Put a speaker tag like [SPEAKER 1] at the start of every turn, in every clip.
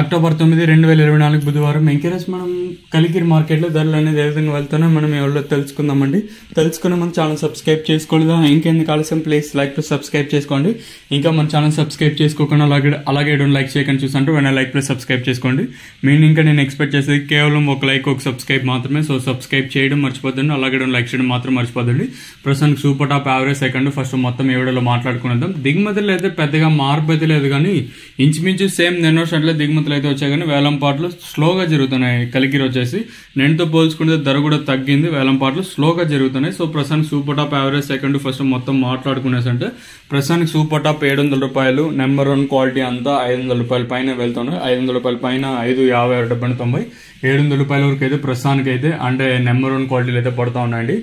[SPEAKER 1] October తొమ్మిది రెండు వేల ఇరవై నాలుగు బుధవారం ఎంకరేజ్ మనం కలికిరి మార్కెట్లో ధరలు అనేది ఏ విధంగా వెళ్తున్నా మనం ఎవరో తెలుసుకుందామండి. తెలుసుకున్న మన ఛానల్ సబ్స్క్రైబ్ చేసుకోలేదా ఇంకెందుకు ఆలస్యం? ప్లీజ్ లైక్ ప్లస్ సబ్స్క్రైబ్ చేసుకోండి. ఇంకా మన ఛానల్ సబ్స్క్రైబ్ చేసుకోకుండా అలాగే అలాగే లైక్ చేయకుండా చూసంటూ వెంటనే లైక్ ప్లస్ సబ్స్క్రైబ్ చేసుకోండి. మెయిన్ ఇంకా నేను ఎక్స్పెక్ట్ చేసేది కేవలం ఒక లైక్ ఒక సబ్స్క్రైబ్ మాత్రమే. సో సబ్స్క్రైబ్ చేయడం మర్చిపోద్దండి. అలాగే లైక్ చేయడం మాత్రం మర్చిపోద్దండి. ప్రస్తుతానికి super top average second. First మొత్తం ఏ వీడియోలో మాట్లాడుకునేద్దాం. దిగుమతులు అయితే పెద్దగా మార్పు అయితే లేదు కానీ ఇంచుమించు సేమ్ నిన్న దిగుమతి దిగుమతులు అయితే వచ్చాయి కానీ వేలం పాటలు స్లోగా జరుగుతున్నాయి. కలికిరి వచ్చేసి నేనుతో పోల్చుకుంటే ధర కూడా తగ్గింది. వేలం పాటలు స్లోగా జరుగుతున్నాయి. సో ప్రస్తుతానికి super top average second first మొత్తం మాట్లాడుకునేసంటే ప్రస్తుతానికి సూపర్ టాప్ ఏడు వందల రూపాయలు నెంబర్ వన్ క్వాలిటీ అంతా ఐదు వందల రూపాయల పైన వెళ్తున్నాయి. ఐదు వందల రూపాయల పైన ఐదు యాభై డెబ్బై తొంభై ఏడు వందల రూపాయల వరకు అయితే ప్రస్తుతానికి అయితే అంటే నెంబర్ వన్ క్వాలిటీలు అయితే పడతా ఉన్నాయండి.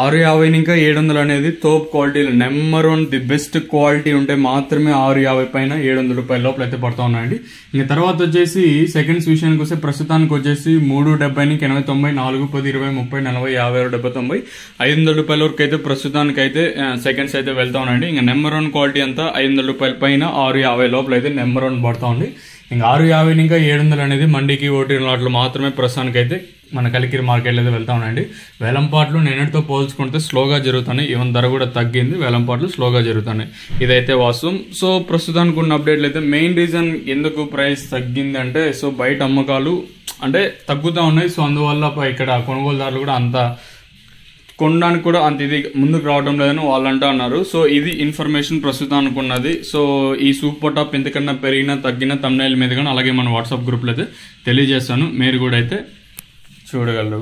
[SPEAKER 1] ఆరు యాభై ఇంకా ఏడు వందలు అనేది తోప్ క్వాలిటీలు. Number one the best quality ఉంటే మాత్రమే ఆరు యాభై పైన ఏడు వందల రూపాయల లోపల అయితే పడతా ఉన్నాయండి. ఇంకా తర్వాత వచ్చేసి సెకండ్స్ విషయానికి వస్తే ప్రస్తుతానికి వచ్చేసి మూడు డెబ్బై నుంచి ఎనభై తొంభై నాలుగు పది ఇరవై ముప్పై నలభై యాభై ఆరు డెబ్బై తొంభై ఐదు వందల రూపాయల వరకు అయితే ప్రస్తుతానికి అయితే సెకండ్స్ అయితే వెళ్తా ఉండండి ఇంకా నెంబర్ వన్ క్వాలిటీ అంతా ఐదు వందల రూపాయల పైన ఆరు యాభై లోపల అయితే నెంబర్ వన్ పడుతూ ఉంది. ఇంకా ఆరు యాభై ఇంకా ఏడు వందలు అనేది మండీకి ఓటీ లాట్లు మాత్రమే ప్రస్తుతానికి అయితే మన కలికిరి మార్కెట్లో అయితే వెళ్తా ఉన్నాయండి. వేలంపాట్లు నిన్నటితో పోల్చుకుంటే స్లోగా జరుగుతున్నాయి. ఈవెన్ ధర కూడా తగ్గింది. వేలంపాట్లు స్లోగా జరుగుతున్నాయి. ఇదైతే వాస్తవం. సో ప్రస్తుతానికి ఉన్న అప్డేట్లు అయితే మెయిన్ రీజన్ ఎందుకు ప్రైస్ తగ్గింది అంటే సో బయట అమ్మకాలు అంటే తగ్గుతూ ఉన్నాయి. సో అందువల్ల ఇక్కడ కొనుగోలుదారులు కూడా అంత కొనడానికి కూడా అంత ఇది ముందుకు రావడం లేదని వాళ్ళు అంటూ అన్నారు. సో ఇది ఇన్ఫర్మేషన్ ప్రస్తుతానికి ఉన్నది సో ఈ సూపర్ టాప్ ఎంతకన్నా పెరిగినా తగ్గినా తమ్నైల్ మీద కానీ అలాగే మన వాట్సాప్ గ్రూప్లో అయితే తెలియజేస్తాను. మీరు కూడా అయితే చూడగలరు.